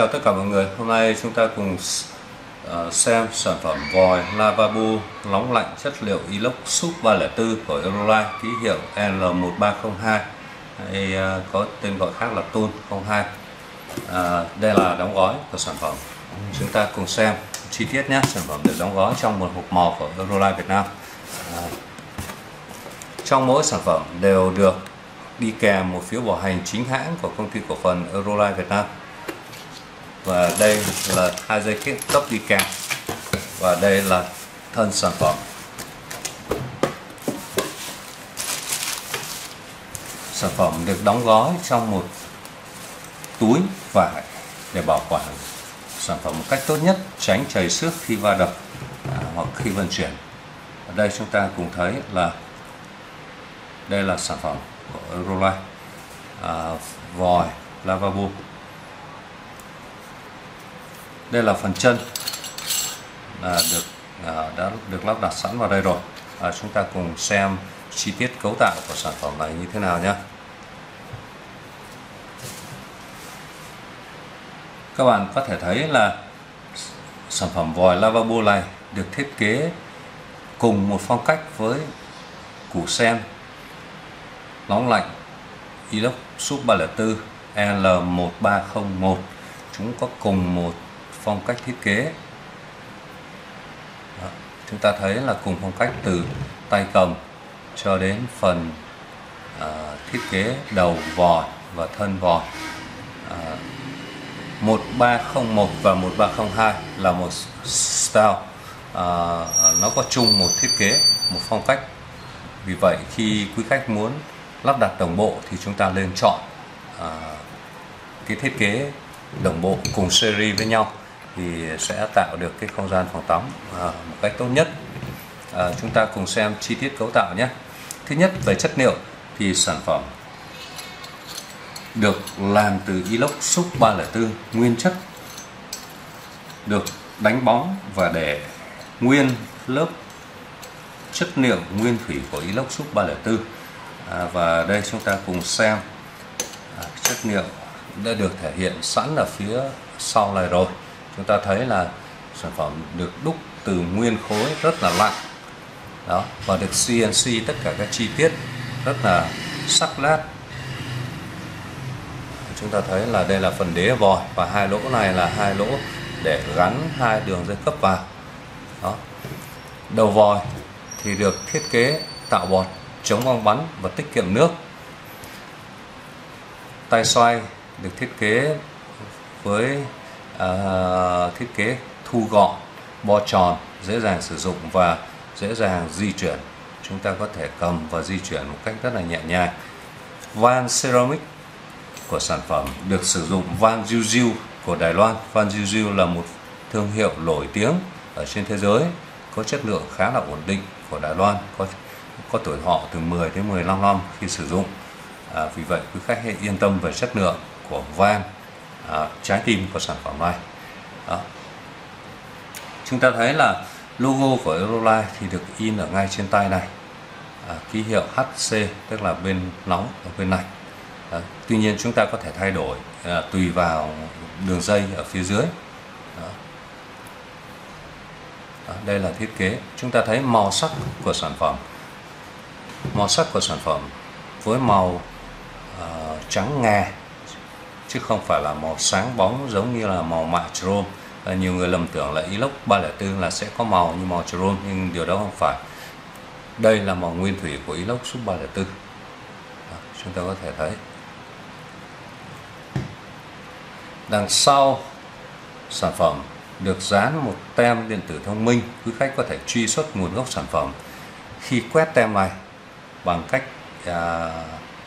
chào tất cả mọi người. Hôm nay chúng ta cùng ờ, xem sản phẩm vòi lavabo nóng lạnh chất liệu inox sup 304 của Euroline ký hiệu L1302 hay ờ, có tên gọi khác là Tun 02. à, ờ, đây là đóng gói của sản phẩm. Chúng ta cùng xem chi tiết nhé. Sản phẩm được đóng gói trong một hộp màu của Euroline Việt Nam. à, trong mỗi sản phẩm đều được đi kèm một phiếu bảo hành chính hãng của công ty cổ phần Euroline Việt Nam và đây là hai dây kết tóc đi kèm. Và đây là thân sản phẩm. Sản phẩm được đóng gói trong một túi vải để bảo quản sản phẩm một cách tốt nhất tránh chảy xước khi va đập à, hoặc khi vận chuyển. Ở đây chúng ta cùng thấy là đây là sản phẩm của Euroline à, vòi lavabo đây là phần chân. Là được à, đã được lắp đặt sẵn vào đây rồi. À, chúng ta cùng xem chi tiết cấu tạo của sản phẩm này như thế nào nhé. Các bạn có thể thấy là sản phẩm vòi lavabo này được thiết kế cùng một phong cách với củ sen nóng lạnh inox sub 304 L1301 chúng có cùng một phong cách thiết kế. Đó. chúng ta thấy là cùng phong cách từ tay cầm cho đến phần à, thiết kế đầu vòi và thân vòi. À, 1301 và 1302 là một style. À, nó có chung một thiết kế một phong cách. Vì vậy khi quý khách muốn lắp đặt đồng bộ thì chúng ta nên chọn à, cái thiết kế đồng bộ cùng series với nhau thì sẽ tạo được cái không gian phòng tắm à, một cách tốt nhất. À, chúng ta cùng xem chi tiết cấu tạo nhé. Thứ nhất về chất liệu thì sản phẩm được làm từ inox xúc 304 nguyên chất được đánh bóng và để nguyên lớp chất liệu nguyên thủy của inox xúc 304 à, ờ, và đây chúng ta cùng xem à, chất liệu đã được thể hiện sẵn ở phía sau này rồi chúng ta thấy là sản phẩm được đúc từ nguyên khối rất là lặng đó, và được CNC tất cả các chi tiết rất là sắc nét. Chúng ta thấy là đây là phần đế vòi và hai lỗ này là hai lỗ để gắn hai đường dây cấp vào. Đó. Đầu vòi thì được thiết kế tạo bọt chống bong bắn và tiết kiệm nước. Tay xoay được thiết kế với uh, thiết kế thu gọn bo tròn dễ dàng sử dụng và dễ dàng di chuyển. Chúng ta có thể cầm và di chuyển một cách rất là nhẹ nhàng. Van ceramic của sản phẩm được sử dụng van Jiu của Đài Loan. Van Jiu là một thương hiệu nổi tiếng ở trên thế giới có chất lượng khá là ổn định của Đài Loan có có tuổi thọ từ 10 đến 15 năm khi sử dụng. À, vì vậy quý khách hãy yên tâm về chất lượng của van à, trái tim của sản phẩm này. Đó. chúng ta thấy là logo của Eurolife thì được in ở ngay trên tay này. À, ký hiệu HC tức là bên nóng ở bên này. À, tuy nhiên chúng ta có thể thay đổi à, tùy vào đường dây ở phía dưới. Đó. Đó, đây là thiết kế. Chúng ta thấy màu sắc của sản phẩm. Màu sắc của sản phẩm với màu uh, trắng ngà chứ không phải là màu sáng bóng giống như là màu mạ chrome. À, nhiều người lầm tưởng là inox 304 là sẽ có màu như màu chrome nhưng điều đó không phải. Đây là màu nguyên thủy của inox sub 304 đó, chúng ta có thể thấy. Đằng sau sản phẩm được dán một tem điện tử thông minh quý khách có thể truy xuất nguồn gốc sản phẩm. Khi quét tem này bằng cách à,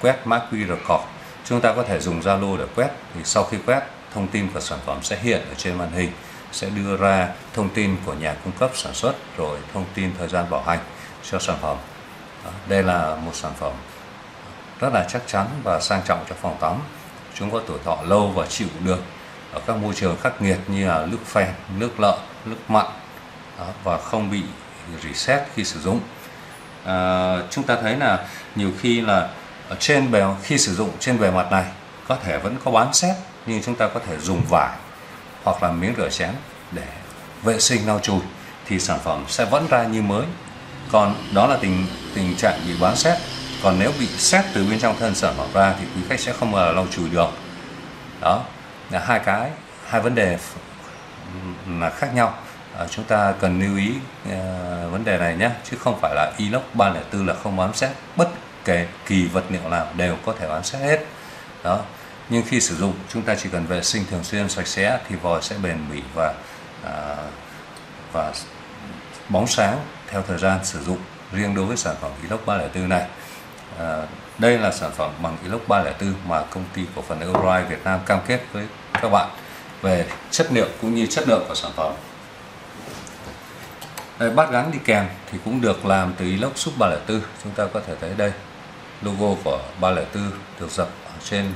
quét mã QR code chúng ta có thể dùng Zalo để quét. Thì sau khi quét thông tin của sản phẩm sẽ hiện ở trên màn hình sẽ đưa ra thông tin của nhà cung cấp sản xuất rồi thông tin thời gian bảo hành cho sản phẩm. Đây là một sản phẩm rất là chắc chắn và sang trọng cho phòng tắm. Chúng có tuổi thọ lâu và chịu được ở các môi trường khắc nghiệt như là nước phèn nước lợ nước mặn và không bị reset khi sử dụng. À, chúng ta thấy là nhiều khi là ở trên bề khi sử dụng trên bề mặt này có thể vẫn có bám xét nhưng chúng ta có thể dùng vải hoặc là miếng rửa chén để vệ sinh lau chùi thì sản phẩm sẽ vẫn ra như mới. Còn đó là tình tình trạng bị bán xét. Còn nếu bị xét từ bên trong thân sản phẩm ra thì quý khách sẽ không bao giờ lau chùi được. Đó là hai cái hai vấn đề là khác nhau. À, chúng ta cần lưu ý à, vấn đề này nhé chứ không phải là inox 304 là không bám xét. Bất kể kỳ vật liệu nào đều có thể bám xét hết. Đó. Nhưng khi sử dụng chúng ta chỉ cần vệ sinh thường xuyên sạch sẽ thì vòi sẽ bền bỉ và à, và bóng sáng theo thời gian sử dụng riêng đối với sản phẩm inox 304 này. À, đây là sản phẩm bằng inox 304 mà công ty cổ phần Euride Việt Nam cam kết với các bạn về chất liệu cũng như chất lượng của sản phẩm. Đây, bát gắn đi kèm thì cũng được làm từ inox sub 304 chúng ta có thể thấy đây logo của 304 được dập ở trên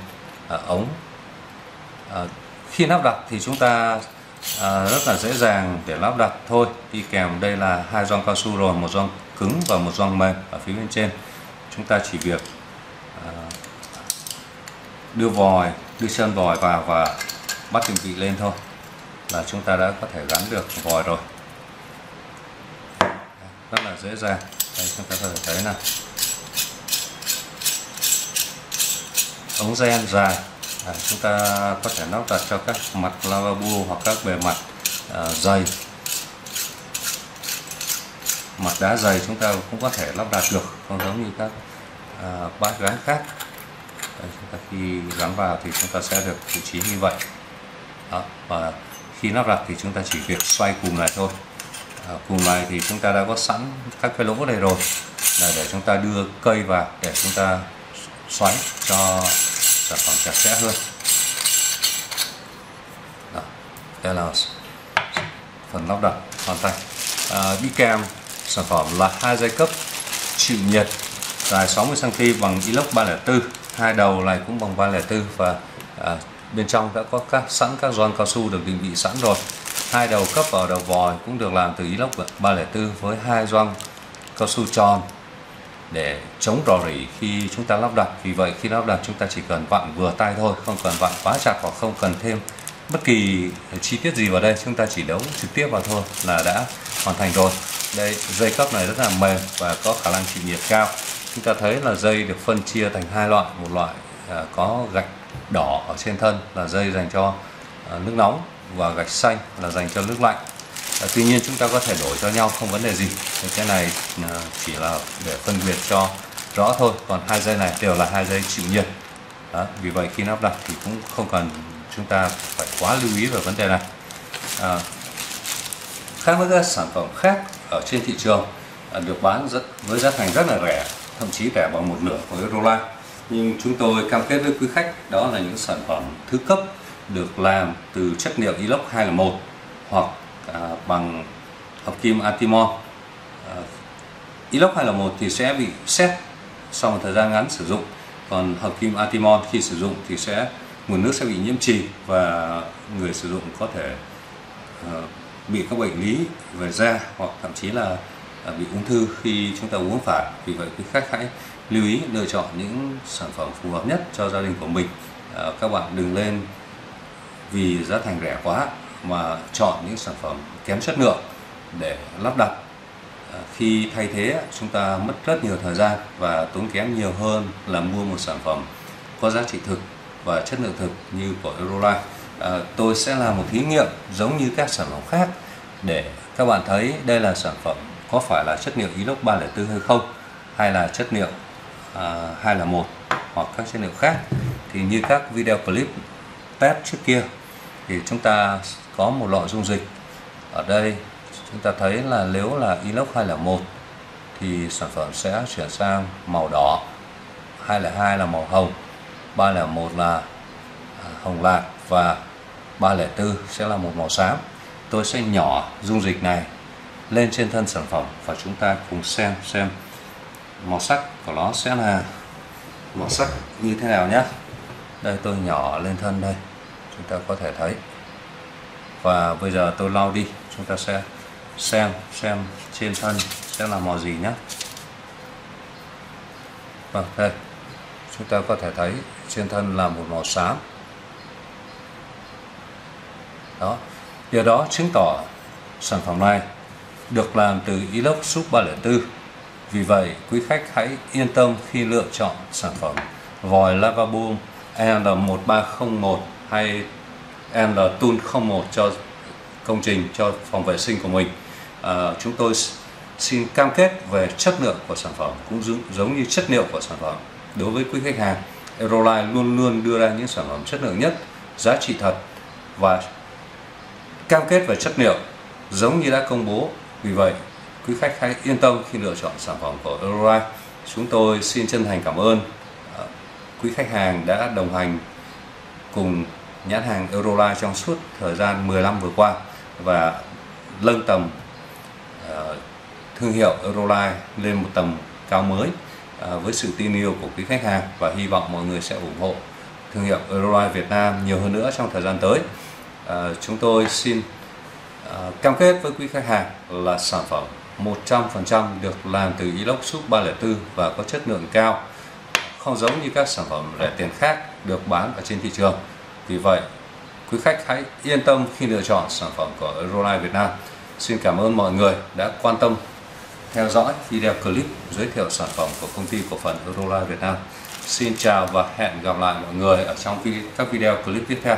à, ống. À, khi lắp đặt thì chúng ta à, rất là dễ dàng để lắp đặt thôi. Đi kèm đây là hai gioăng cao su rồi một gioăng cứng và một gioăng mềm ở phía bên trên. Chúng ta chỉ việc à, đưa vòi đưa chân vòi vào và bắt định vị lên thôi là chúng ta đã có thể gắn được vòi rồi. Rất là dễ dàng. Đây chúng ta có thể thấy này ống gen dài. À, chúng ta có thể lắp đặt cho các mặt lavabo hoặc các bề mặt à, dày. Mặt đá dày chúng ta cũng có thể lắp đặt được không giống như các à, bát gắn khác. Đây, chúng ta khi gắn vào thì chúng ta sẽ được vị trí như vậy. Đó, và khi lắp đặt thì chúng ta chỉ việc xoay cùng này thôi. À, cùng này thì chúng ta đã có sẵn các cái lỗ này rồi. Là để chúng ta đưa cây vào để chúng ta xoáy cho sản phẩm chặt chẽ hơn. Đó. đây là phần lắp đặt hoàn thành. À, đi kèm sản phẩm là hai dây cấp chịu nhiệt dài 60 cm bằng inox 304 hai đầu này cũng bằng 304 và à, bên trong đã có các sẵn các gioăng cao su được định vị sẵn rồi. Hai đầu cấp ở đầu vòi cũng được làm từ inox 304 với hai gioăng cao su tròn để chống rò rỉ khi chúng ta lắp đặt. Vì vậy khi lắp đặt chúng ta chỉ cần vặn vừa tay thôi không cần vặn quá chặt hoặc không cần thêm bất kỳ chi tiết gì vào đây. Chúng ta chỉ đấu trực tiếp vào thôi là đã hoàn thành rồi. Đây dây cấp này rất là mềm và có khả năng chịu nhiệt cao. Chúng ta thấy là dây được phân chia thành hai loại. Một loại à, có gạch đỏ ở trên thân là dây dành cho à, nước nóng và gạch xanh là dành cho nước lạnh à, tuy nhiên chúng ta có thể đổi cho nhau không vấn đề gì. Cái này à, chỉ là để phân biệt cho rõ thôi. Còn hai dây này đều là hai dây chịu nhiệt. Đó, vì vậy khi lắp đặt thì cũng không cần chúng ta phải quá lưu ý về vấn đề này. À, khác với các sản phẩm khác ở trên thị trường à, được bán rất với giá thành rất là rẻ thậm chí rẻ bằng một nửa của Euroline nhưng chúng tôi cam kết với quý khách đó là những sản phẩm thứ cấp được làm từ chất liệu inox 201 hoặc à, bằng hợp kim antimon à, inox 201 thì sẽ bị xét sau một thời gian ngắn sử dụng. Còn hợp kim atimon khi sử dụng thì sẽ nguồn nước sẽ bị nhiễm trì và người sử dụng có thể uh, bị các bệnh lý về da hoặc thậm chí là uh, bị ung thư khi chúng ta uống phải. Vì vậy quý khách hãy lưu ý lựa chọn những sản phẩm phù hợp nhất cho gia đình của mình. Uh, các bạn đừng lên vì giá thành rẻ quá mà chọn những sản phẩm kém chất lượng để lắp đặt à, khi thay thế chúng ta mất rất nhiều thời gian và tốn kém nhiều hơn là mua một sản phẩm có giá trị thực và chất lượng thực như của Euroline. À, tôi sẽ làm một thí nghiệm giống như các sản phẩm khác để các bạn thấy đây là sản phẩm có phải là chất liệu inox 304 hay không hay là chất liệu à, 201 hoặc các chất liệu khác thì như các video clip test trước kia thì chúng ta có một lọ dung dịch. Ở đây, chúng ta thấy là nếu là inox 201 thì sản phẩm sẽ chuyển sang màu đỏ. 202 là màu hồng 301 là à, hồng lạc và 304 sẽ là một màu xám. Tôi sẽ nhỏ dung dịch này lên trên thân sản phẩm và chúng ta cùng xem xem màu sắc của nó sẽ là màu sắc như thế nào nhé. Đây, tôi nhỏ lên thân đây, chúng ta có thể thấy và bây giờ tôi lau đi. Chúng ta sẽ xem xem trên thân sẽ là màu gì nhé. Vâng đây. Chúng ta có thể thấy trên thân là một màu xám. Đó. Do đó chứng tỏ sản phẩm này được làm từ inox sub 304 vì vậy, quý khách hãy yên tâm khi lựa chọn sản phẩm vòi lavabo L1301 hay N Tool 01 cho công trình cho phòng vệ sinh của mình. À, chúng tôi xin cam kết về chất lượng của sản phẩm cũng giống, giống như chất liệu của sản phẩm. Đối với quý khách hàng Euroline luôn luôn đưa ra những sản phẩm chất lượng nhất giá trị thật và cam kết về chất liệu giống như đã công bố. Vì vậy quý khách hãy yên tâm khi lựa chọn sản phẩm của Euroline chúng tôi xin chân thành cảm ơn à, quý khách hàng đã đồng hành cùng nhãn hàng Euroline trong suốt thời gian 10 năm vừa qua và nâng tầm uh, thương hiệu Euroline lên một tầm cao mới uh, với sự tin yêu của quý khách hàng và hy vọng mọi người sẽ ủng hộ thương hiệu Euroline Việt Nam nhiều hơn nữa trong thời gian tới. Uh, chúng tôi xin cam kết với quý khách hàng là sản phẩm 100% được làm từ inox sub 304 và có chất lượng cao không giống như các sản phẩm rẻ tiền khác được bán ở trên thị trường. Vì vậy, quý khách hãy yên tâm khi lựa chọn sản phẩm của Euroline Việt Nam. Xin cảm ơn mọi người đã quan tâm theo dõi video clip giới thiệu sản phẩm của công ty cổ phần Euroline Việt Nam. Xin chào và hẹn gặp lại mọi người ở trong các video clip tiếp theo.